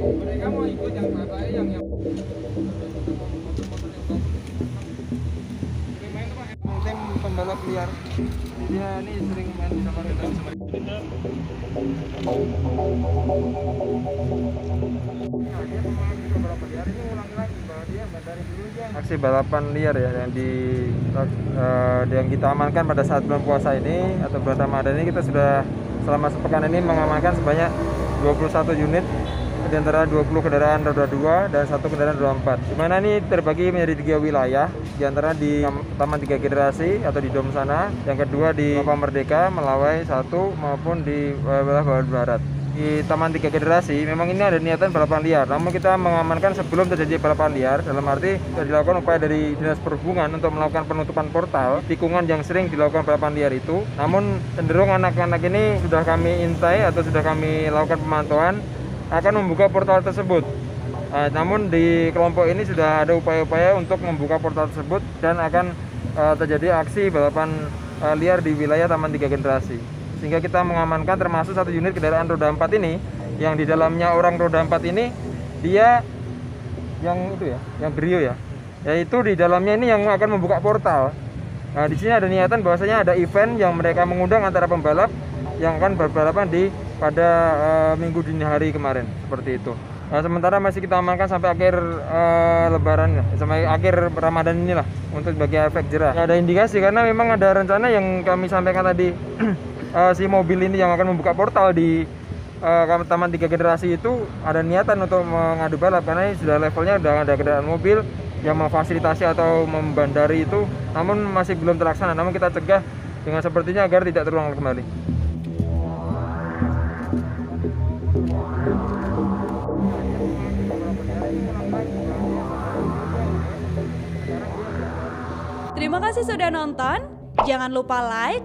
mereka mau ikut yang yang yang pembalap liar dia ini sering main di Samarinda aksi balapan liar ya yang di uh, yang kita amankan pada saat bulan puasa ini atau bulan Ramadan ini kita sudah selama sepekan ini mengamankan sebanyak 21 unit di antara 20 kendaraan roda 2 dan satu kendaraan roda 4 di mana ini terbagi menjadi tiga wilayah di antara di Taman Tiga Generasi atau di Dom sana yang kedua di Mapa Merdeka Melawai satu maupun di wilayah Bawah Barat di Taman Tiga Generasi memang ini ada niatan balapan liar namun kita mengamankan sebelum terjadi balapan liar dalam arti sudah dilakukan upaya dari Dinas Perhubungan untuk melakukan penutupan portal tikungan yang sering dilakukan balapan liar itu namun cenderung anak-anak ini sudah kami intai atau sudah kami lakukan pemantauan akan membuka portal tersebut. Uh, namun di kelompok ini sudah ada upaya-upaya untuk membuka portal tersebut dan akan uh, terjadi aksi balapan uh, liar di wilayah Taman Tiga Generasi. Sehingga kita mengamankan termasuk satu unit kendaraan roda 4 ini yang di dalamnya orang roda 4 ini dia yang itu ya, yang brio ya. Yaitu di dalamnya ini yang akan membuka portal. Nah, di sini ada niatan bahwasanya ada event yang mereka mengundang antara pembalap yang akan berbalapan di pada uh, minggu dini hari kemarin seperti itu. Nah, sementara masih kita amankan sampai akhir uh, Lebaran, sampai akhir Ramadan inilah untuk bagi efek jerah. Ada indikasi karena memang ada rencana yang kami sampaikan tadi uh, si mobil ini yang akan membuka portal di uh, Taman Tiga Generasi itu ada niatan untuk mengadu balap karena ini sudah levelnya sudah ada kendaraan mobil yang memfasilitasi atau membandari itu, namun masih belum terlaksana. Namun kita cegah dengan sepertinya agar tidak terulang kembali. Terima kasih sudah nonton. Jangan lupa like,